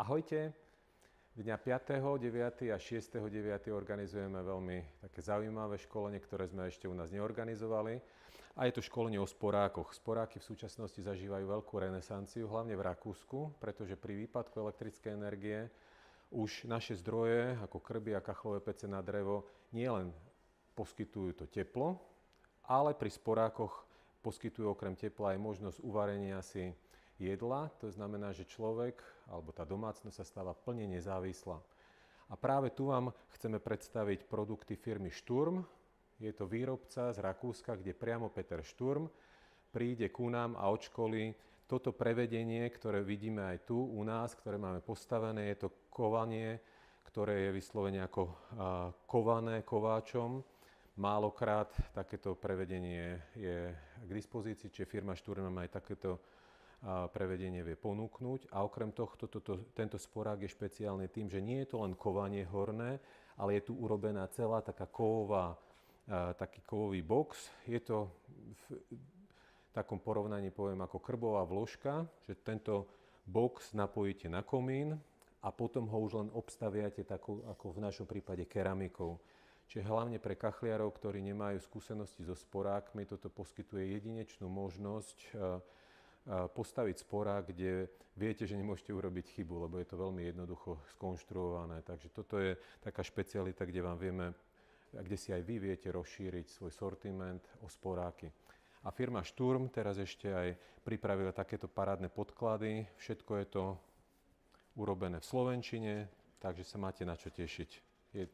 Ahojte. Dňa 5., 9. a 6. 9. organizujeme veľmi také zaujímavé školenie, ktoré sme ešte u nás neorganizovali. A je to školenie o sporákoch. Sporáky v súčasnosti zažívajú veľkú renesanciu, hlavne v Rakúsku, pretože pri výpadku elektrickej energie už naše zdroje, ako krby a kachlové pece na drevo, nielen poskytujú to teplo, ale pri sporákoch poskytujú okrem tepla aj možnosť uvarenia si jedla, to znamená, že človek alebo tá domácnosť sa stáva plne nezávislá. A práve tu vám chceme predstaviť produkty firmy Šturm. Je to výrobca z Rakúska, kde priamo Peter Šturm príde ku nám a odškolí toto prevedenie, ktoré vidíme aj tu u nás, ktoré máme postavené. Je to kovanie, ktoré je vyslovene ako kované kováčom. Málokrát takéto prevedenie je k dispozícii, čiže firma Šturm má aj takéto prevedenie vie ponúknuť. A okrem tohto, toto, tento sporák je špeciálny tým, že nie je to len kovanie horné, ale je tu urobená celá taká kovová, taký kovový box. Je to v takom porovnaní poviem ako krbová vložka, že tento box napojíte na komín a potom ho už len obstaviate takú, ako v našom prípade keramikou. Čiže hlavne pre kachliarov, ktorí nemajú skúsenosti so sporákmi, toto poskytuje jedinečnú možnosť postaviť spora, kde viete, že nemôžete urobiť chybu, lebo je to veľmi jednoducho skonštruované. Takže toto je taká špecialita, kde vám vieme, kde si aj vy viete rozšíriť svoj sortiment o sporáky. A firma Šturm teraz ešte aj pripravila takéto parádne podklady. Všetko je to urobené v Slovenčine, takže sa máte na čo tešiť. Je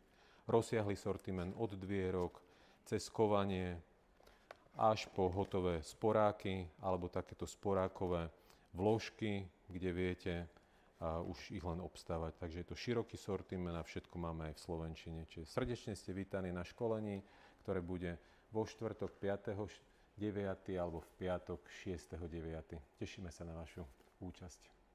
rozsiahly sortiment od dvierok, cez kovanie, až po hotové sporáky alebo takéto sporákové vložky, kde viete a už ich len obstávať. Takže je to široký sortiment a všetko máme aj v Slovenčine. Čiže srdečne ste vítaní na školení, ktoré bude vo štvrtok 5. 9. alebo v piatok 6. 9. Tešíme sa na vašu účasť.